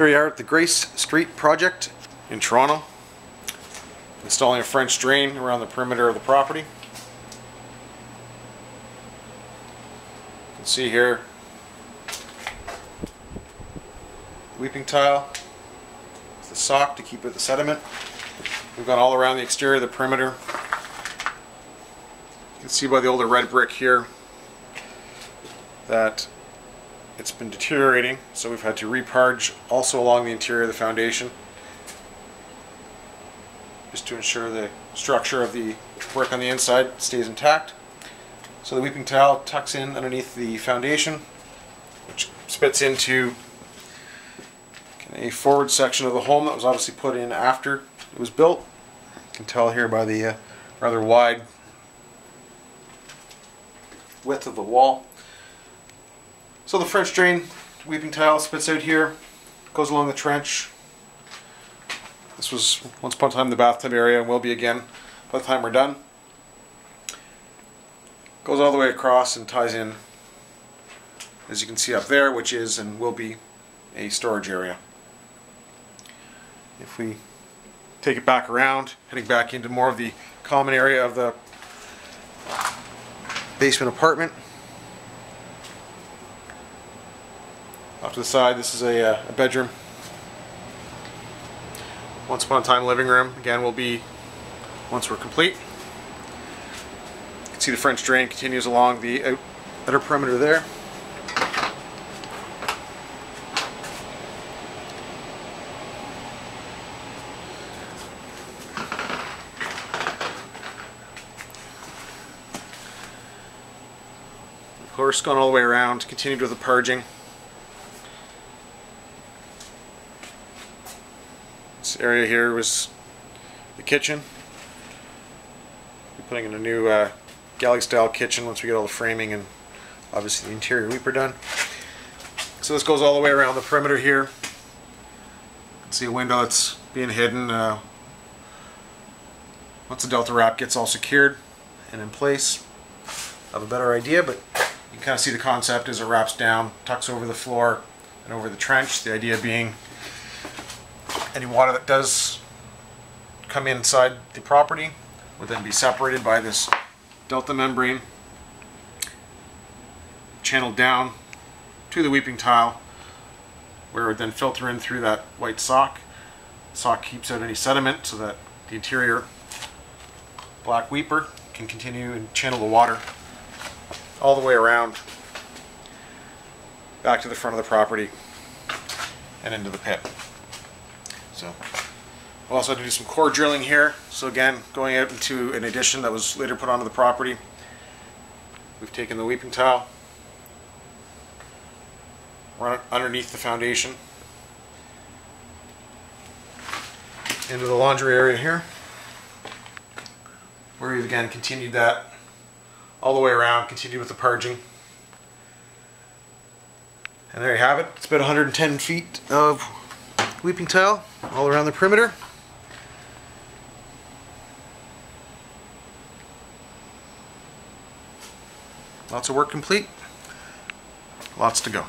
Here we are at the Grace Street project in Toronto. Installing a French drain around the perimeter of the property. You can see here weeping tile with the sock to keep out the sediment. We've gone all around the exterior of the perimeter. You can see by the older red brick here that it's been deteriorating, so we've had to reparge also along the interior of the foundation just to ensure the structure of the brick on the inside stays intact. So the weeping tile tucks in underneath the foundation, which spits into a forward section of the home that was obviously put in after it was built. You can tell here by the uh, rather wide width of the wall. So the French drain weeping tile spits out here, goes along the trench. This was once upon a time the bathtub area and will be again by the time we're done. Goes all the way across and ties in, as you can see up there, which is and will be a storage area. If we take it back around, heading back into more of the common area of the basement apartment. Off to the side, this is a, uh, a bedroom. Once upon a time living room, again will be once we're complete. You can see the French drain continues along the outer perimeter there. Of course, gone all the way around, continued with the parging. This area here was the kitchen. We're putting in a new uh, galley style kitchen once we get all the framing and obviously the interior weeper done. So this goes all the way around the perimeter here. See a window that's being hidden. Uh, once the Delta wrap gets all secured and in place, I have a better idea, but you can kind of see the concept as it wraps down, tucks over the floor and over the trench. The idea being any water that does come inside the property would then be separated by this delta membrane channeled down to the weeping tile where it would then filter in through that white sock. sock keeps out any sediment so that the interior black weeper can continue and channel the water all the way around back to the front of the property and into the pit. So we'll also have to do some core drilling here. So again, going out into an addition that was later put onto the property. We've taken the weeping tile, underneath the foundation into the laundry area here, where we've again continued that all the way around, continued with the parging. And there you have it. It's about 110 feet of weeping tile all around the perimeter. Lots of work complete. Lots to go.